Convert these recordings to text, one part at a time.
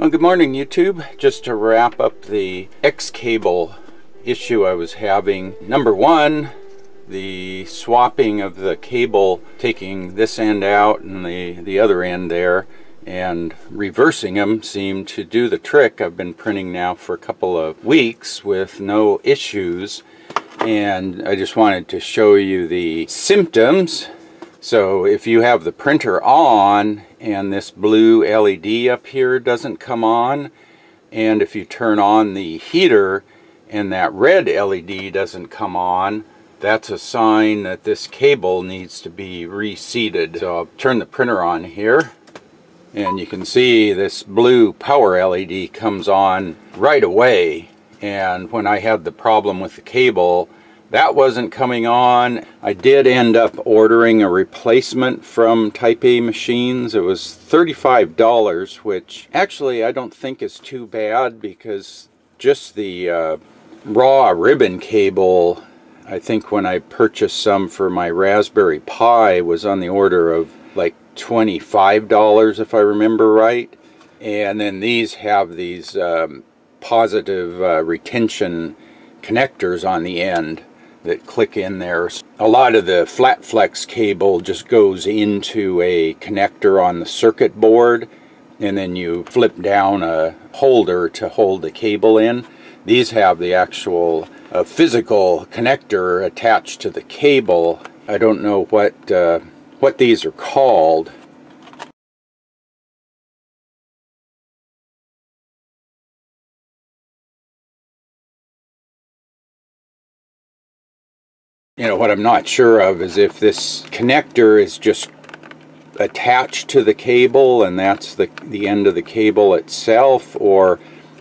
Well, good morning, YouTube. Just to wrap up the X cable issue I was having. Number one, the swapping of the cable, taking this end out and the, the other end there, and reversing them seemed to do the trick. I've been printing now for a couple of weeks with no issues, and I just wanted to show you the symptoms so if you have the printer on and this blue LED up here doesn't come on, and if you turn on the heater and that red LED doesn't come on, that's a sign that this cable needs to be reseated. So I'll turn the printer on here and you can see this blue power LED comes on right away and when I had the problem with the cable that wasn't coming on. I did end up ordering a replacement from Type A Machines. It was $35, which actually I don't think is too bad because just the uh, raw ribbon cable, I think when I purchased some for my Raspberry Pi was on the order of like $25 if I remember right. And then these have these um, positive uh, retention connectors on the end that click in there. A lot of the flat flex cable just goes into a connector on the circuit board and then you flip down a holder to hold the cable in. These have the actual uh, physical connector attached to the cable. I don't know what uh, what these are called you know, what I'm not sure of is if this connector is just attached to the cable and that's the, the end of the cable itself or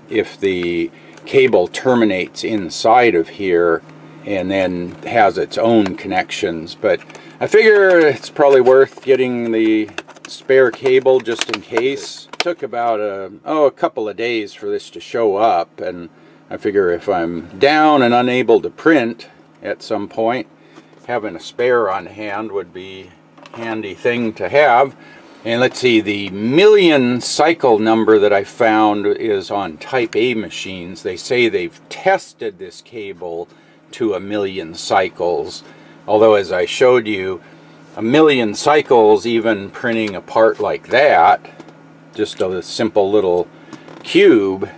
if the cable terminates inside of here and then has its own connections. But I figure it's probably worth getting the spare cable just in case. It took about a, oh, a couple of days for this to show up and I figure if I'm down and unable to print at some point. Having a spare on hand would be handy thing to have. And let's see, the million cycle number that I found is on Type A machines. They say they've tested this cable to a million cycles. Although as I showed you, a million cycles, even printing a part like that, just a simple little cube,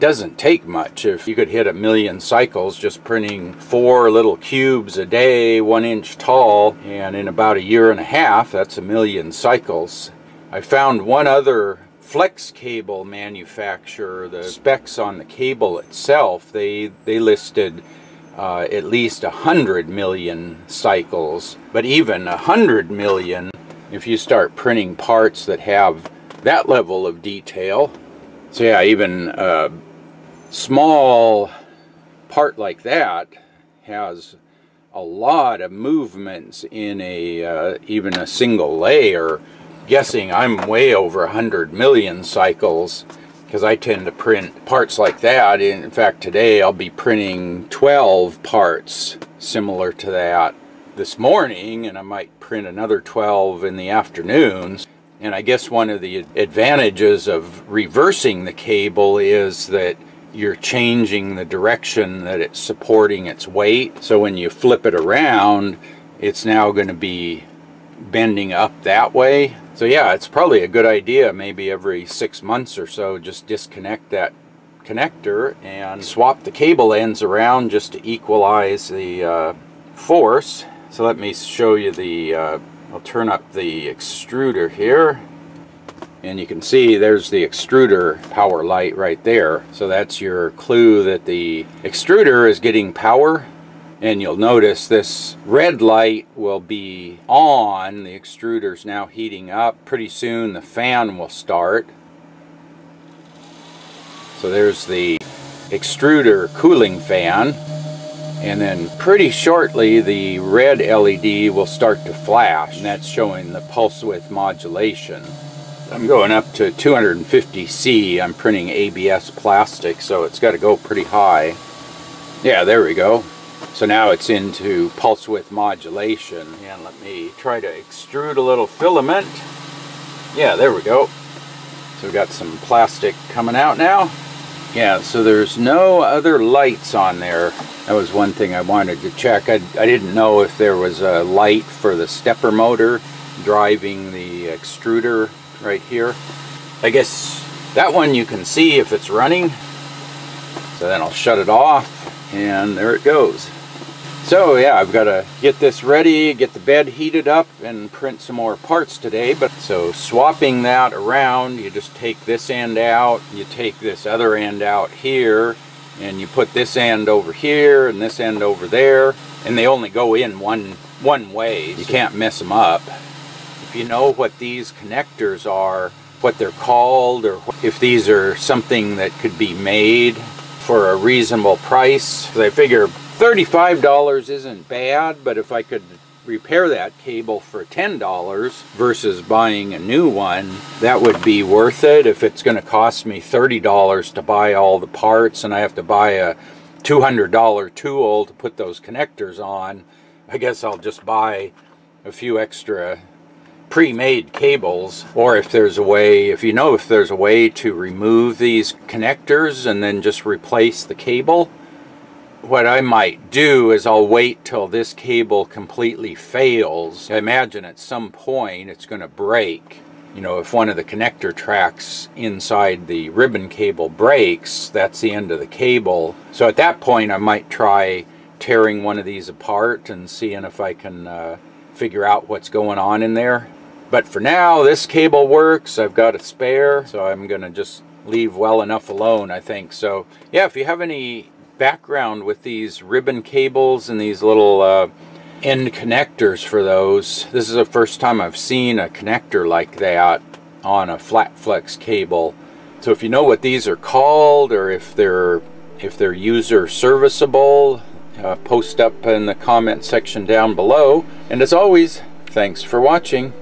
doesn't take much. If you could hit a million cycles just printing four little cubes a day, one inch tall, and in about a year and a half, that's a million cycles. I found one other flex cable manufacturer, the specs on the cable itself, they, they listed uh, at least a hundred million cycles. But even a hundred million, if you start printing parts that have that level of detail, so yeah, even uh, small part like that has a lot of movements in a uh, even a single layer. Guessing I'm way over 100 million cycles because I tend to print parts like that. In fact today I'll be printing 12 parts similar to that this morning and I might print another 12 in the afternoons. And I guess one of the advantages of reversing the cable is that you're changing the direction that it's supporting its weight. So when you flip it around, it's now going to be bending up that way. So yeah, it's probably a good idea maybe every six months or so just disconnect that connector and swap the cable ends around just to equalize the uh, force. So let me show you the, uh, I'll turn up the extruder here and you can see there's the extruder power light right there. So that's your clue that the extruder is getting power. And you'll notice this red light will be on. The extruder's now heating up. Pretty soon the fan will start. So there's the extruder cooling fan. And then pretty shortly the red LED will start to flash. And that's showing the pulse width modulation I'm going up to 250C. I'm printing ABS plastic, so it's got to go pretty high. Yeah, there we go. So now it's into pulse width modulation. And let me try to extrude a little filament. Yeah, there we go. So we've got some plastic coming out now. Yeah, so there's no other lights on there. That was one thing I wanted to check. I, I didn't know if there was a light for the stepper motor driving the extruder right here. I guess that one you can see if it's running. So then I'll shut it off and there it goes. So yeah, I've got to get this ready, get the bed heated up, and print some more parts today. But So swapping that around, you just take this end out, you take this other end out here, and you put this end over here and this end over there, and they only go in one, one way. You can't mess them up. If you know what these connectors are, what they're called, or if these are something that could be made for a reasonable price, I figure $35 isn't bad, but if I could repair that cable for $10 versus buying a new one, that would be worth it. If it's going to cost me $30 to buy all the parts and I have to buy a $200 tool to put those connectors on, I guess I'll just buy a few extra pre-made cables or if there's a way if you know if there's a way to remove these connectors and then just replace the cable what I might do is I'll wait till this cable completely fails. I imagine at some point it's going to break. You know, if one of the connector tracks inside the ribbon cable breaks, that's the end of the cable. So at that point I might try tearing one of these apart and seeing if I can uh, figure out what's going on in there. But for now, this cable works. I've got a spare, so I'm going to just leave well enough alone, I think. So, yeah, if you have any background with these ribbon cables and these little uh, end connectors for those. This is the first time I've seen a connector like that on a flat flex cable. So if you know what these are called or if they're if they're user serviceable, uh, post up in the comment section down below. And as always, thanks for watching.